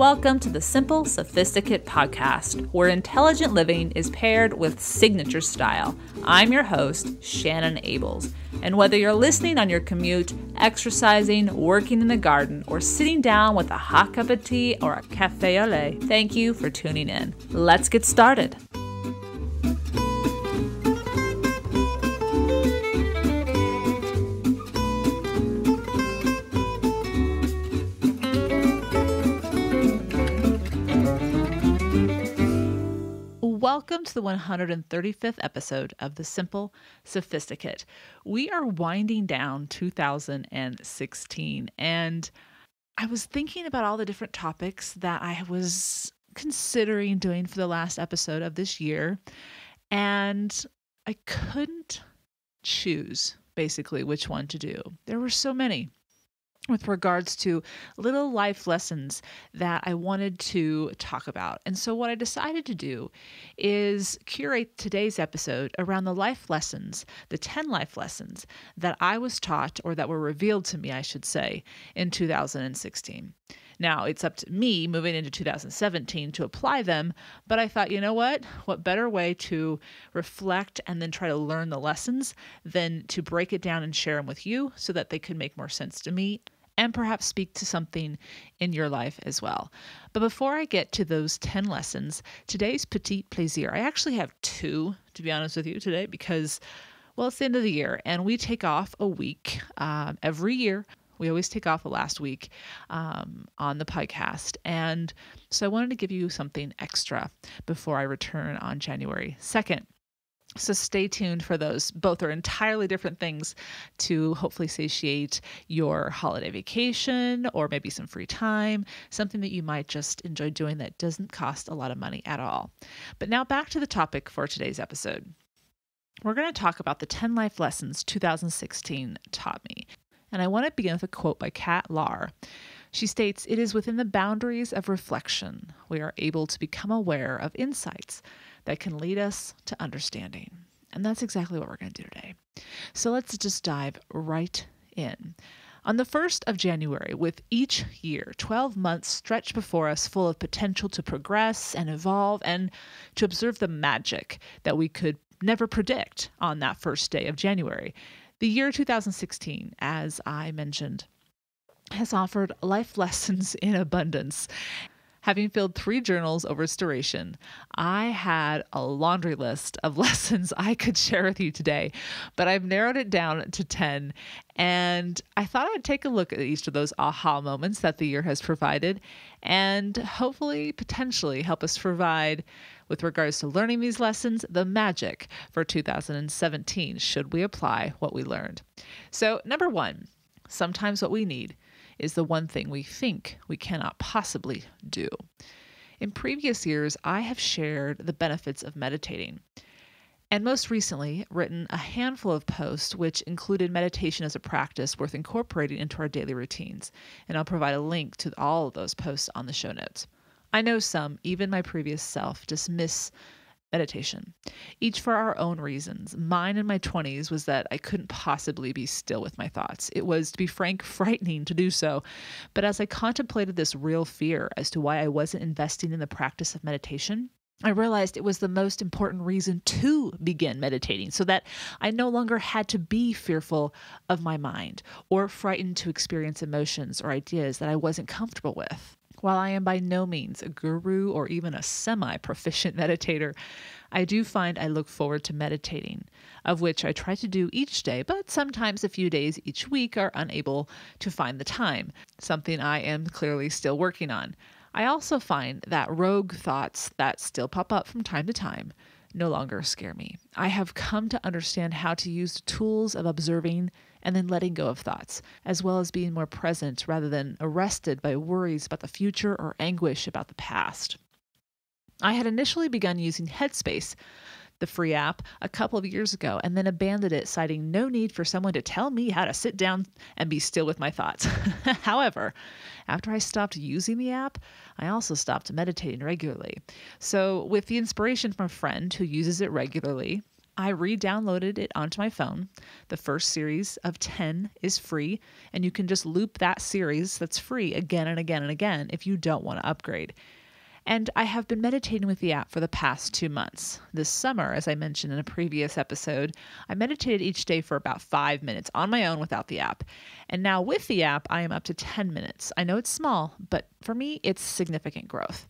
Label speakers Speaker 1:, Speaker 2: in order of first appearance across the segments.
Speaker 1: welcome to the Simple Sophisticate podcast, where intelligent living is paired with signature style. I'm your host, Shannon Ables. And whether you're listening on your commute, exercising, working in the garden, or sitting down with a hot cup of tea or a cafe au lait, thank you for tuning in. Let's get started. Welcome to the 135th episode of The Simple Sophisticate. We are winding down 2016, and I was thinking about all the different topics that I was considering doing for the last episode of this year, and I couldn't choose basically which one to do. There were so many with regards to little life lessons that I wanted to talk about. And so, what I decided to do is curate today's episode around the life lessons, the 10 life lessons that I was taught, or that were revealed to me, I should say, in 2016. Now, it's up to me moving into 2017 to apply them, but I thought, you know what? What better way to reflect and then try to learn the lessons than to break it down and share them with you so that they could make more sense to me and perhaps speak to something in your life as well. But before I get to those 10 lessons, today's petit plaisir, I actually have two, to be honest with you, today because, well, it's the end of the year and we take off a week um, every year we always take off the last week um, on the podcast. And so I wanted to give you something extra before I return on January 2nd. So stay tuned for those. Both are entirely different things to hopefully satiate your holiday vacation or maybe some free time, something that you might just enjoy doing that doesn't cost a lot of money at all. But now back to the topic for today's episode. We're going to talk about the 10 life lessons 2016 taught me. And I want to begin with a quote by Kat Lahr. She states, It is within the boundaries of reflection we are able to become aware of insights that can lead us to understanding. And that's exactly what we're going to do today. So let's just dive right in. On the 1st of January, with each year, 12 months stretched before us full of potential to progress and evolve and to observe the magic that we could never predict on that first day of January. The year 2016, as I mentioned, has offered life lessons in abundance. Having filled three journals over its duration, I had a laundry list of lessons I could share with you today, but I've narrowed it down to 10. And I thought I would take a look at each of those aha moments that the year has provided and hopefully, potentially, help us provide with regards to learning these lessons, the magic for 2017, should we apply what we learned. So, number one, sometimes what we need is the one thing we think we cannot possibly do. In previous years, I have shared the benefits of meditating. And most recently, written a handful of posts which included meditation as a practice worth incorporating into our daily routines. And I'll provide a link to all of those posts on the show notes. I know some, even my previous self, dismiss meditation, each for our own reasons. Mine in my 20s was that I couldn't possibly be still with my thoughts. It was, to be frank, frightening to do so. But as I contemplated this real fear as to why I wasn't investing in the practice of meditation, I realized it was the most important reason to begin meditating so that I no longer had to be fearful of my mind or frightened to experience emotions or ideas that I wasn't comfortable with. While I am by no means a guru or even a semi proficient meditator, I do find I look forward to meditating, of which I try to do each day, but sometimes a few days each week are unable to find the time, something I am clearly still working on. I also find that rogue thoughts that still pop up from time to time no longer scare me. I have come to understand how to use the tools of observing and then letting go of thoughts, as well as being more present rather than arrested by worries about the future or anguish about the past. I had initially begun using Headspace, the free app, a couple of years ago, and then abandoned it, citing no need for someone to tell me how to sit down and be still with my thoughts. However, after I stopped using the app, I also stopped meditating regularly. So, with the inspiration from a friend who uses it regularly, I re downloaded it onto my phone. The first series of 10 is free, and you can just loop that series that's free again and again and again if you don't want to upgrade. And I have been meditating with the app for the past two months. This summer, as I mentioned in a previous episode, I meditated each day for about five minutes on my own without the app. And now with the app, I am up to 10 minutes. I know it's small, but for me, it's significant growth.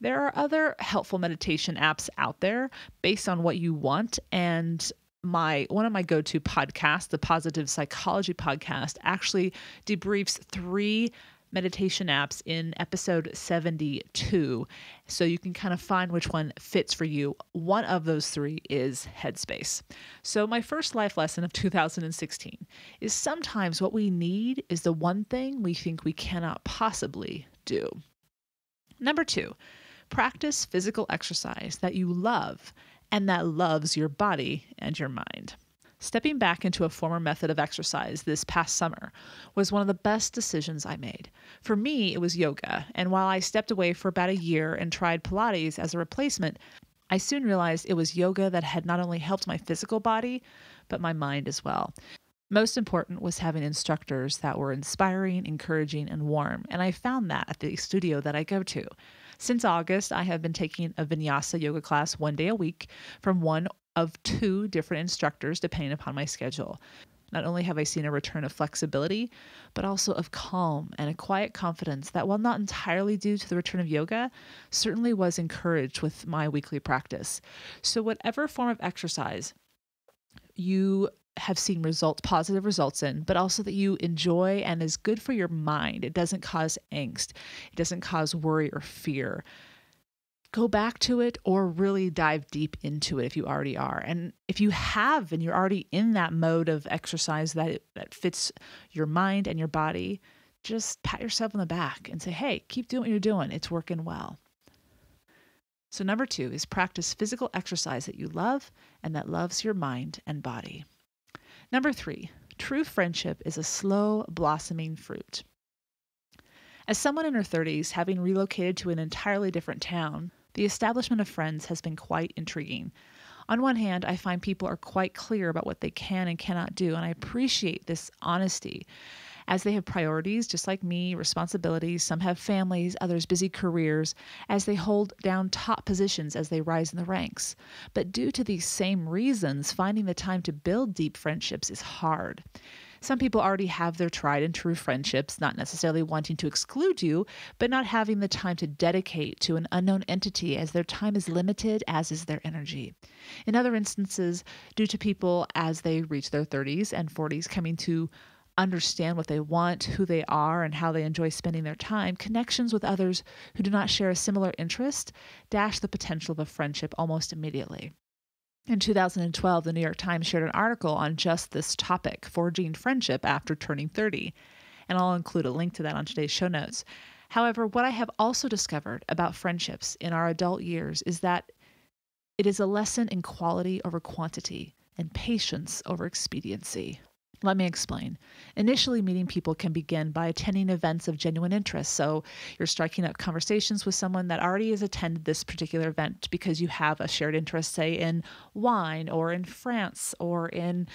Speaker 1: There are other helpful meditation apps out there based on what you want and my one of my go-to podcasts, the Positive Psychology podcast, actually debriefs three meditation apps in episode 72. So you can kind of find which one fits for you. One of those three is Headspace. So, my first life lesson of 2016 is sometimes what we need is the one thing we think we cannot possibly do. Number two, practice physical exercise that you love and that loves your body and your mind. Stepping back into a former method of exercise this past summer was one of the best decisions I made. For me, it was yoga, and while I stepped away for about a year and tried Pilates as a replacement, I soon realized it was yoga that had not only helped my physical body, but my mind as well. Most important was having instructors that were inspiring, encouraging, and warm, and I found that at the studio that I go to. Since August, I have been taking a vinyasa yoga class one day a week from one of two different instructors, depending upon my schedule. Not only have I seen a return of flexibility, but also of calm and a quiet confidence that, while not entirely due to the return of yoga, certainly was encouraged with my weekly practice. So, whatever form of exercise you have seen results, positive results in, but also that you enjoy and is good for your mind, it doesn't cause angst, it doesn't cause worry or fear go back to it or really dive deep into it if you already are. And if you have and you're already in that mode of exercise that that fits your mind and your body, just pat yourself on the back and say, "Hey, keep doing what you're doing. It's working well." So number 2 is practice physical exercise that you love and that loves your mind and body. Number 3, true friendship is a slow blossoming fruit. As someone in her 30s, having relocated to an entirely different town, the establishment of friends has been quite intriguing. On one hand, I find people are quite clear about what they can and cannot do, and I appreciate this honesty. As they have priorities, just like me, responsibilities, some have families, others busy careers, as they hold down top positions as they rise in the ranks. But due to these same reasons, finding the time to build deep friendships is hard. Some people already have their tried and true friendships, not necessarily wanting to exclude you, but not having the time to dedicate to an unknown entity as their time is limited, as is their energy. In other instances, due to people as they reach their 30s and 40s coming to understand what they want, who they are, and how they enjoy spending their time, connections with others who do not share a similar interest dash the potential of a friendship almost immediately. In 2012, the New York Times shared an article on just this topic, forging friendship after turning 30, and I'll include a link to that on today's show notes. However, what I have also discovered about friendships in our adult years is that it is a lesson in quality over quantity and patience over expediency. Let me explain. Initially, meeting people can begin by attending events of genuine interest. So, you're striking up conversations with someone that already has attended this particular event because you have a shared interest, say, in wine or in France or in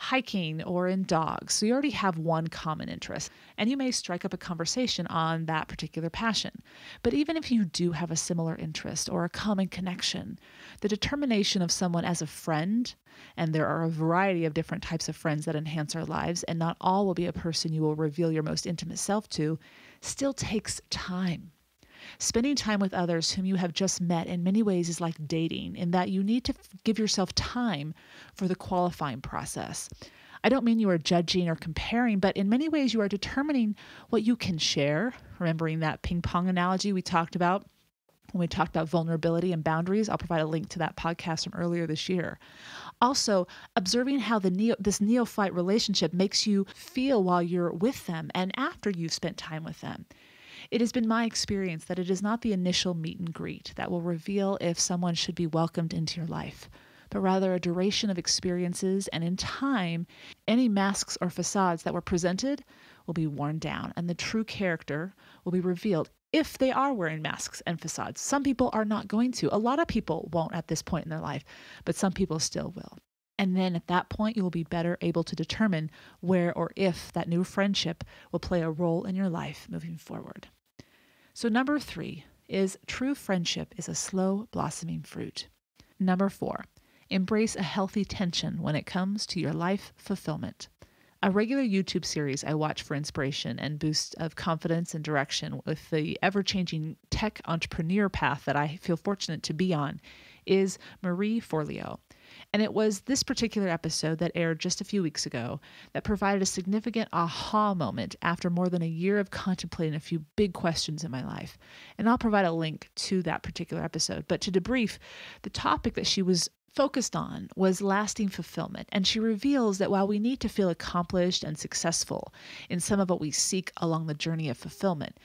Speaker 1: hiking or in dogs. So you already have one common interest, and you may strike up a conversation on that particular passion. But even if you do have a similar interest or a common connection, the determination of someone as a friend, and there are a variety of different types of friends that enhance our lives, and not all will be a person you will reveal your most intimate self to, still takes time. Spending time with others whom you have just met in many ways is like dating, in that you need to give yourself time for the qualifying process. I don't mean you are judging or comparing, but in many ways you are determining what you can share. Remembering that ping pong analogy we talked about when we talked about vulnerability and boundaries. I'll provide a link to that podcast from earlier this year. Also, observing how the neo, this neophyte relationship makes you feel while you're with them and after you've spent time with them. It has been my experience that it is not the initial meet and greet that will reveal if someone should be welcomed into your life, but rather a duration of experiences, and in time, any masks or facades that were presented will be worn down, and the true character will be revealed if they are wearing masks and facades. Some people are not going to. A lot of people won't at this point in their life, but some people still will. And then at that point, you will be better able to determine where or if that new friendship will play a role in your life moving forward. So, number three is true friendship is a slow blossoming fruit. Number four, embrace a healthy tension when it comes to your life fulfillment. A regular YouTube series I watch for inspiration and boost of confidence and direction with the ever changing tech entrepreneur path that I feel fortunate to be on is Marie Forleo. And it was this particular episode that aired just a few weeks ago that provided a significant aha moment after more than a year of contemplating a few big questions in my life. And I'll provide a link to that particular episode. But to debrief, the topic that she was focused on was lasting fulfillment. And she reveals that while we need to feel accomplished and successful in some of what we seek along the journey of fulfillment,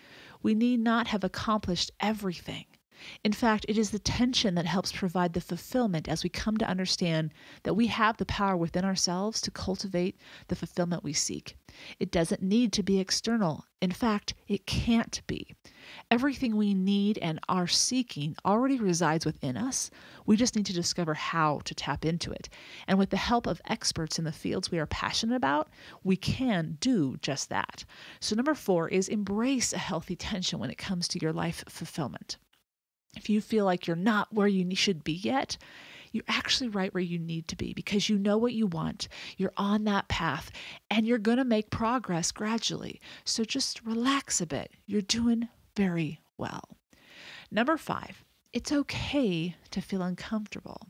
Speaker 1: we need not have accomplished everything. In fact, it is the tension that helps provide the fulfillment as we come to understand that we have the power within ourselves to cultivate the fulfillment we seek. It doesn't need to be external. In fact, it can't be. Everything we need and are seeking already resides within us. We just need to discover how to tap into it. And with the help of experts in the fields we are passionate about, we can do just that. So, number four is embrace a healthy tension when it comes to your life fulfillment. If you feel like you're not where you should be yet, you're actually right where you need to be because you know what you want. You're on that path and you're going to make progress gradually. So just relax a bit. You're doing very well. Number five, it's okay to feel uncomfortable.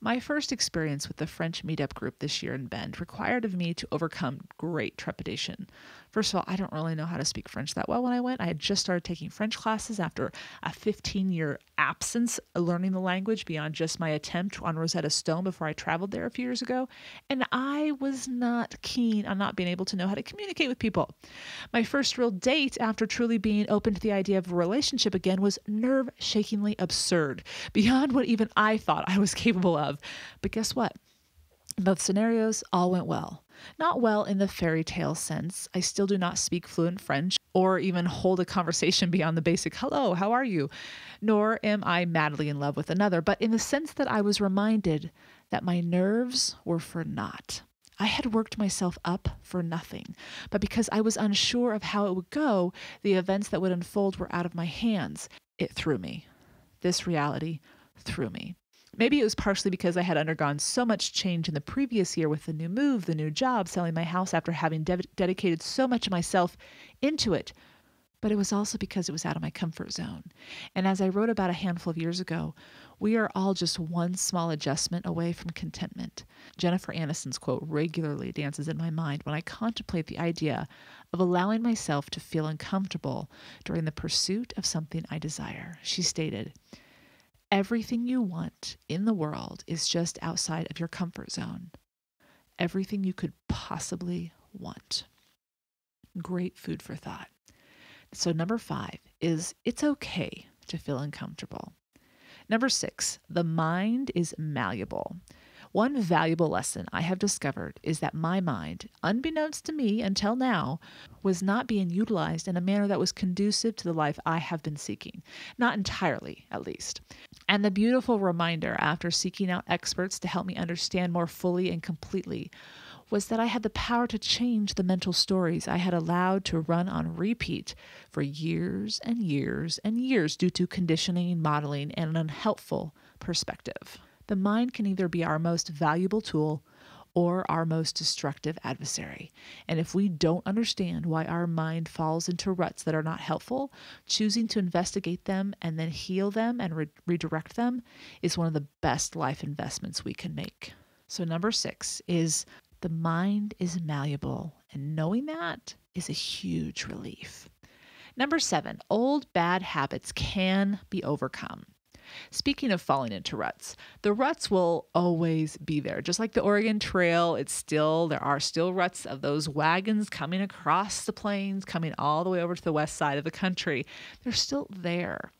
Speaker 1: My first experience with the French meetup group this year in Bend required of me to overcome great trepidation. First of all, I don't really know how to speak French that well when I went. I had just started taking French classes after a 15 year absence learning the language beyond just my attempt on Rosetta Stone before I traveled there a few years ago. And I was not keen on not being able to know how to communicate with people. My first real date after truly being open to the idea of a relationship again was nerve shakingly absurd, beyond what even I thought I was capable of. But guess what? Both scenarios, all went well. Not well in the fairy tale sense. I still do not speak fluent French or even hold a conversation beyond the basic hello, how are you? Nor am I madly in love with another, but in the sense that I was reminded that my nerves were for naught. I had worked myself up for nothing, but because I was unsure of how it would go, the events that would unfold were out of my hands. It threw me. This reality threw me. Maybe it was partially because I had undergone so much change in the previous year with the new move, the new job, selling my house after having de- dedicated so much of myself into it. But it was also because it was out of my comfort zone. And as I wrote about a handful of years ago, we are all just one small adjustment away from contentment. Jennifer Aniston's quote regularly dances in my mind when I contemplate the idea of allowing myself to feel uncomfortable during the pursuit of something I desire. She stated, Everything you want in the world is just outside of your comfort zone. Everything you could possibly want. Great food for thought. So, number five is it's okay to feel uncomfortable. Number six, the mind is malleable. One valuable lesson I have discovered is that my mind, unbeknownst to me until now, was not being utilized in a manner that was conducive to the life I have been seeking. Not entirely, at least. And the beautiful reminder after seeking out experts to help me understand more fully and completely was that I had the power to change the mental stories I had allowed to run on repeat for years and years and years due to conditioning, modeling, and an unhelpful perspective. The mind can either be our most valuable tool or our most destructive adversary. And if we don't understand why our mind falls into ruts that are not helpful, choosing to investigate them and then heal them and re- redirect them is one of the best life investments we can make. So, number six is the mind is malleable, and knowing that is a huge relief. Number seven, old bad habits can be overcome. Speaking of falling into ruts, the ruts will always be there. Just like the Oregon Trail, it's still, there are still ruts of those wagons coming across the plains, coming all the way over to the west side of the country. They're still there.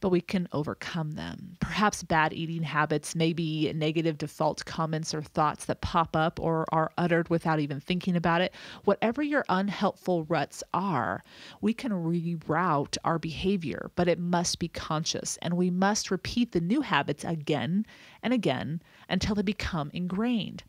Speaker 1: But we can overcome them. Perhaps bad eating habits may be negative default comments or thoughts that pop up or are uttered without even thinking about it. Whatever your unhelpful ruts are, we can reroute our behavior, but it must be conscious and we must repeat the new habits again and again until they become ingrained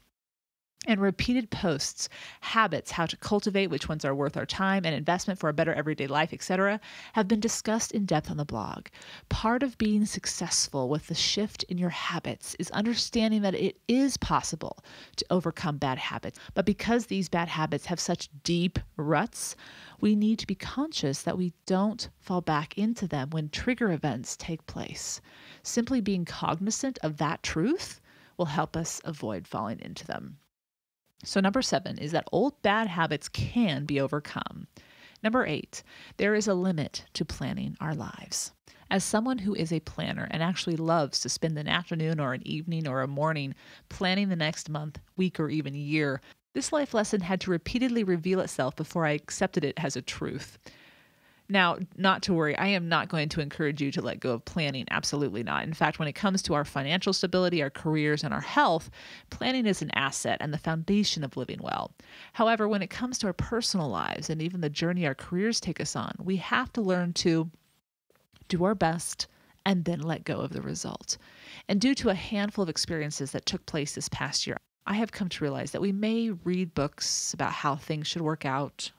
Speaker 1: and repeated posts, habits, how to cultivate, which ones are worth our time and investment for a better everyday life, etc., have been discussed in depth on the blog. Part of being successful with the shift in your habits is understanding that it is possible to overcome bad habits. But because these bad habits have such deep ruts, we need to be conscious that we don't fall back into them when trigger events take place. Simply being cognizant of that truth will help us avoid falling into them. So, number seven is that old bad habits can be overcome. Number eight, there is a limit to planning our lives. As someone who is a planner and actually loves to spend an afternoon or an evening or a morning planning the next month, week, or even year, this life lesson had to repeatedly reveal itself before I accepted it as a truth. Now, not to worry, I am not going to encourage you to let go of planning. Absolutely not. In fact, when it comes to our financial stability, our careers, and our health, planning is an asset and the foundation of living well. However, when it comes to our personal lives and even the journey our careers take us on, we have to learn to do our best and then let go of the result. And due to a handful of experiences that took place this past year, I have come to realize that we may read books about how things should work out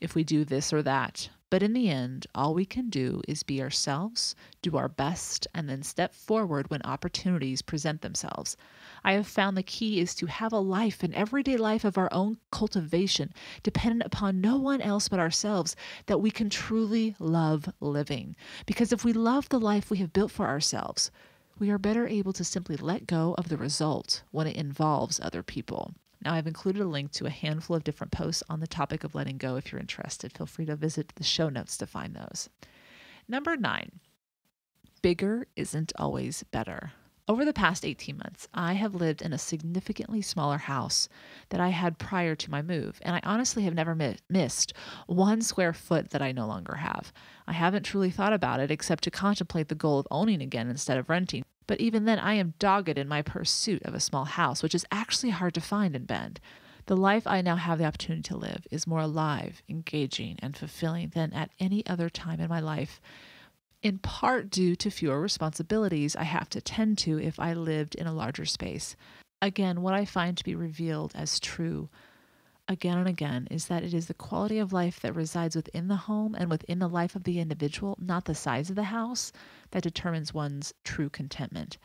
Speaker 1: if we do this or that. But in the end, all we can do is be ourselves, do our best, and then step forward when opportunities present themselves. I have found the key is to have a life, an everyday life of our own cultivation, dependent upon no one else but ourselves, that we can truly love living. Because if we love the life we have built for ourselves, we are better able to simply let go of the result when it involves other people. Now, I've included a link to a handful of different posts on the topic of letting go if you're interested. Feel free to visit the show notes to find those. Number nine, bigger isn't always better. Over the past 18 months, I have lived in a significantly smaller house that I had prior to my move, and I honestly have never mi- missed one square foot that I no longer have. I haven't truly thought about it except to contemplate the goal of owning again instead of renting. But even then, I am dogged in my pursuit of a small house, which is actually hard to find in Bend. The life I now have the opportunity to live is more alive, engaging, and fulfilling than at any other time in my life, in part due to fewer responsibilities I have to tend to if I lived in a larger space. Again, what I find to be revealed as true again and again is that it is the quality of life that resides within the home and within the life of the individual, not the size of the house, that determines one's true contentment.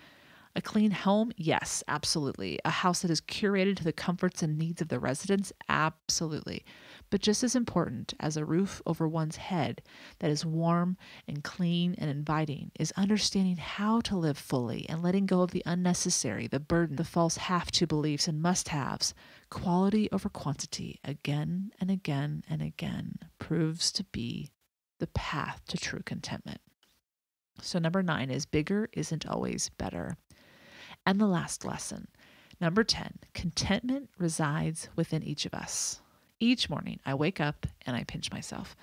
Speaker 1: A clean home? Yes, absolutely. A house that is curated to the comforts and needs of the residents? Absolutely. But just as important as a roof over one's head that is warm and clean and inviting is understanding how to live fully and letting go of the unnecessary, the burden, the false have to beliefs and must haves. Quality over quantity, again and again and again, proves to be the path to true contentment. So, number nine is bigger isn't always better. And the last lesson, number 10, contentment resides within each of us. Each morning, I wake up and I pinch myself.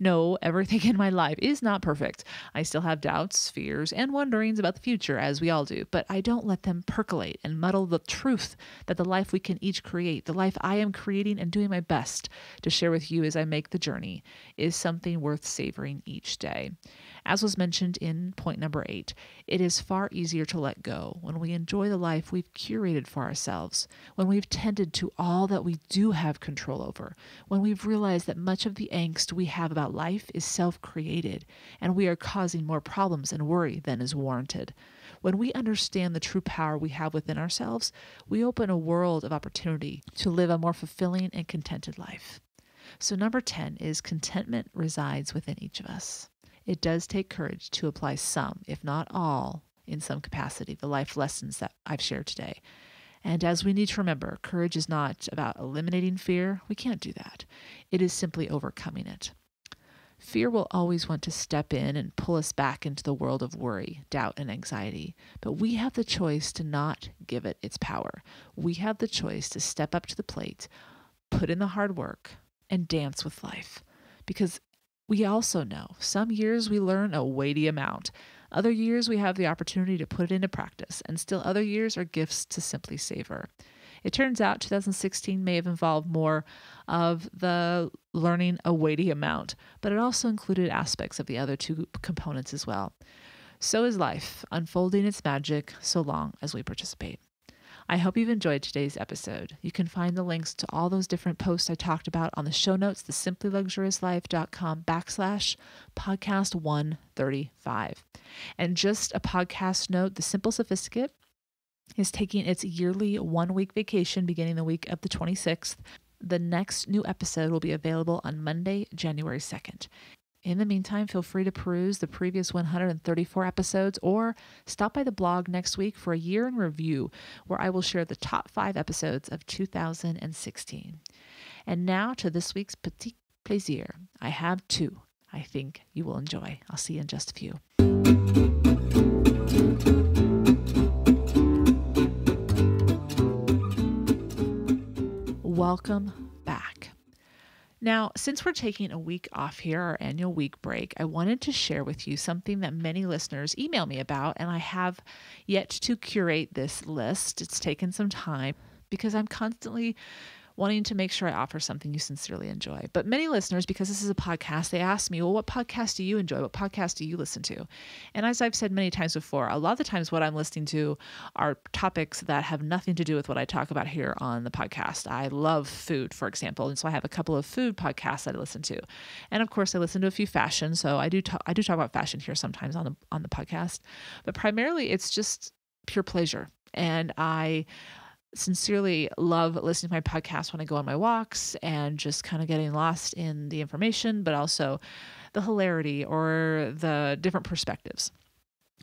Speaker 1: No, everything in my life is not perfect. I still have doubts, fears, and wonderings about the future, as we all do, but I don't let them percolate and muddle the truth that the life we can each create, the life I am creating and doing my best to share with you as I make the journey, is something worth savoring each day. As was mentioned in point number eight, it is far easier to let go when we enjoy the life we've curated for ourselves, when we've tended to all that we do have control over, when we've realized that much of the angst we have about life is self created and we are causing more problems and worry than is warranted. When we understand the true power we have within ourselves, we open a world of opportunity to live a more fulfilling and contented life. So, number 10 is contentment resides within each of us. It does take courage to apply some, if not all, in some capacity, the life lessons that I've shared today. And as we need to remember, courage is not about eliminating fear. We can't do that. It is simply overcoming it. Fear will always want to step in and pull us back into the world of worry, doubt, and anxiety. But we have the choice to not give it its power. We have the choice to step up to the plate, put in the hard work, and dance with life. Because we also know some years we learn a weighty amount. Other years, we have the opportunity to put it into practice, and still other years are gifts to simply savor. It turns out 2016 may have involved more of the learning a weighty amount, but it also included aspects of the other two components as well. So is life, unfolding its magic so long as we participate. I hope you've enjoyed today's episode. You can find the links to all those different posts I talked about on the show notes, the simplyluxuriouslife.com backslash podcast 135. And just a podcast note, the Simple Sophisticate is taking its yearly one week vacation beginning the week of the 26th. The next new episode will be available on Monday, January 2nd. In the meantime, feel free to peruse the previous 134 episodes or stop by the blog next week for a year in review where I will share the top five episodes of 2016. And now to this week's Petit Plaisir. I have two I think you will enjoy. I'll see you in just a few. Welcome. Now, since we're taking a week off here, our annual week break, I wanted to share with you something that many listeners email me about, and I have yet to curate this list. It's taken some time because I'm constantly wanting to make sure I offer something you sincerely enjoy. But many listeners, because this is a podcast, they ask me, well, what podcast do you enjoy? What podcast do you listen to? And as I've said many times before, a lot of the times what I'm listening to are topics that have nothing to do with what I talk about here on the podcast. I love food, for example, and so I have a couple of food podcasts that I listen to. And of course, I listen to a few fashion, so I do talk, I do talk about fashion here sometimes on the on the podcast. But primarily it's just pure pleasure. And I sincerely love listening to my podcast when I go on my walks and just kind of getting lost in the information, but also the hilarity or the different perspectives.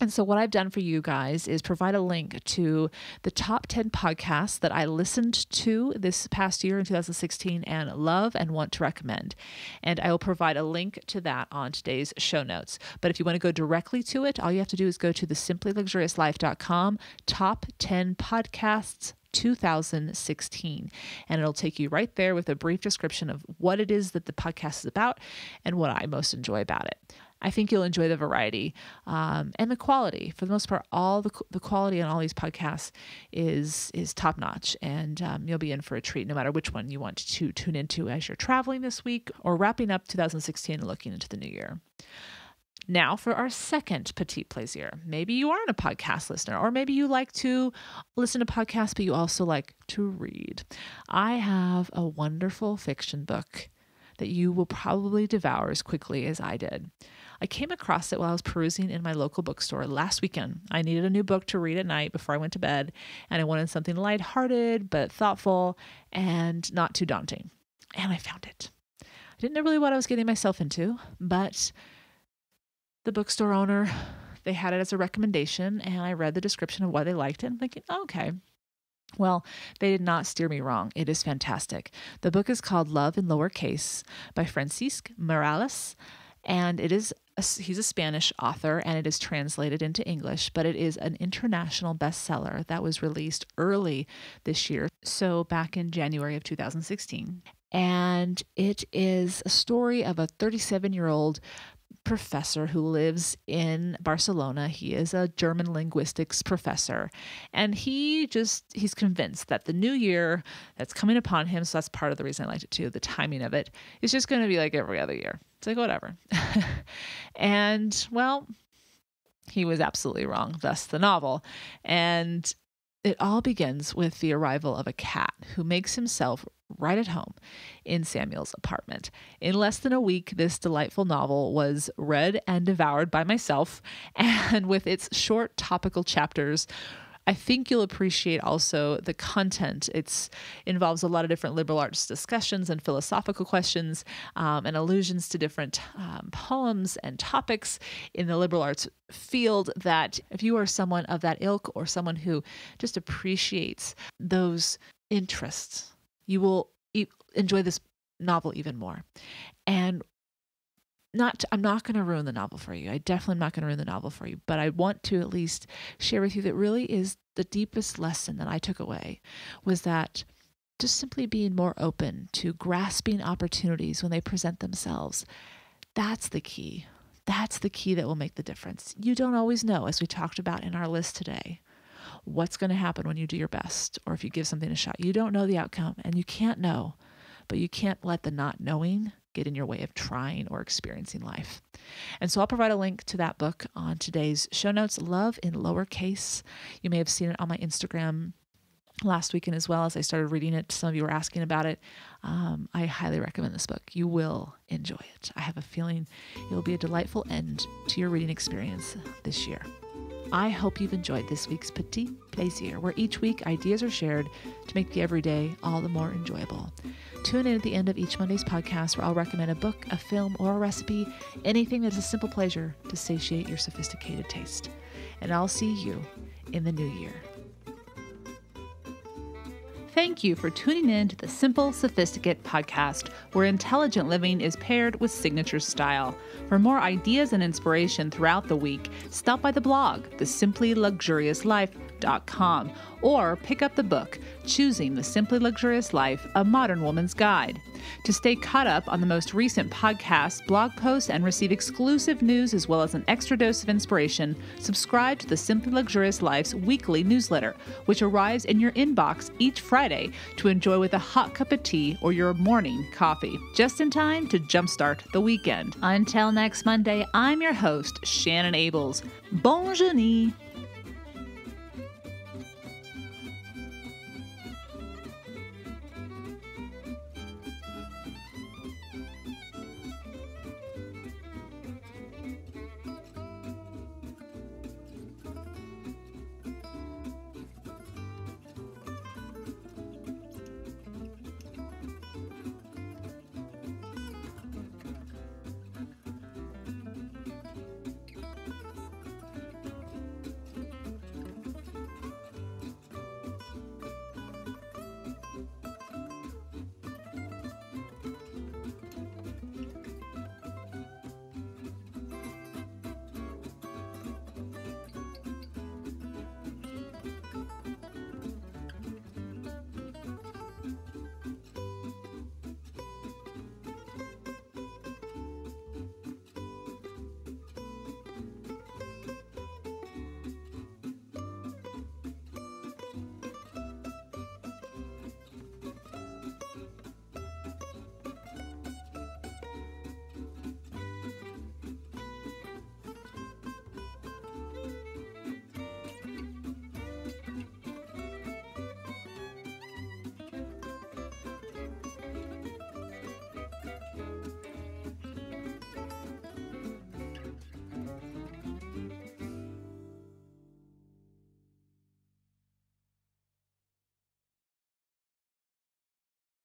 Speaker 1: And so, what I've done for you guys is provide a link to the top 10 podcasts that I listened to this past year in 2016 and love and want to recommend. And I will provide a link to that on today's show notes. But if you want to go directly to it, all you have to do is go to the simplyluxuriouslife.com top 10 podcasts 2016. And it'll take you right there with a brief description of what it is that the podcast is about and what I most enjoy about it. I think you'll enjoy the variety um, and the quality. For the most part, all the, the quality on all these podcasts is is top notch, and um, you'll be in for a treat no matter which one you want to tune into as you're traveling this week or wrapping up 2016 and looking into the new year. Now, for our second petit plaisir. Maybe you aren't a podcast listener, or maybe you like to listen to podcasts, but you also like to read. I have a wonderful fiction book that you will probably devour as quickly as I did. I came across it while I was perusing in my local bookstore last weekend. I needed a new book to read at night before I went to bed, and I wanted something lighthearted but thoughtful and not too daunting. And I found it. I didn't know really what I was getting myself into, but the bookstore owner, they had it as a recommendation, and I read the description of why they liked it. I'm thinking, okay. Well, they did not steer me wrong. It is fantastic. The book is called Love in Lowercase by Francesc Miralles, and it is a, he's a Spanish author and it is translated into English, but it is an international bestseller that was released early this year, so back in January of 2016. And it is a story of a 37 year old professor who lives in Barcelona. He is a German linguistics professor. And he just, he's convinced that the new year that's coming upon him, so that's part of the reason I liked it too, the timing of it, is just going to be like every other year. It's like, whatever. and well, he was absolutely wrong, thus the novel. And it all begins with the arrival of a cat who makes himself right at home in Samuel's apartment. In less than a week, this delightful novel was read and devoured by myself, and with its short topical chapters, I think you'll appreciate also the content. It involves a lot of different liberal arts discussions and philosophical questions um, and allusions to different um, poems and topics in the liberal arts field. That if you are someone of that ilk or someone who just appreciates those interests, you will enjoy this novel even more. And not I'm not going to ruin the novel for you. I definitely am not going to ruin the novel for you, but I want to at least share with you that really is the deepest lesson that I took away was that just simply being more open to grasping opportunities when they present themselves. That's the key. That's the key that will make the difference. You don't always know, as we talked about in our list today, what's going to happen when you do your best or if you give something a shot. You don't know the outcome and you can't know, but you can't let the not knowing get in your way of trying or experiencing life. And so I'll provide a link to that book on today's show notes, Love in Lowercase. You may have seen it on my Instagram last weekend as well as I started reading it. Some of you were asking about it. Um, I highly recommend this book. You will enjoy it. I have a feeling it will be a delightful end to your reading experience this year. I hope you've enjoyed this week's Petit Plaisir, where each week ideas are shared to make the everyday all the more enjoyable. Tune in at the end of each Monday's podcast where I'll recommend a book, a film, or a recipe, anything that's a simple pleasure to satiate your sophisticated taste. And I'll see you in the new year.
Speaker 2: Thank you for tuning in to the Simple Sophisticate podcast, where intelligent living is paired with signature style. For more ideas and inspiration throughout the week, stop by the blog, thesimplyluxuriouslife.com, or pick up the book, Choosing the Simply Luxurious Life A Modern Woman's Guide. To stay caught up on the most recent podcasts, blog posts, and receive exclusive news as well as an extra dose of inspiration, subscribe to the Simply Luxurious Life's weekly newsletter, which arrives in your inbox each Friday to enjoy with a hot cup of tea or your morning coffee, just in time to jumpstart the weekend. Until next Monday, I'm your host, Shannon Ables. Bon journée!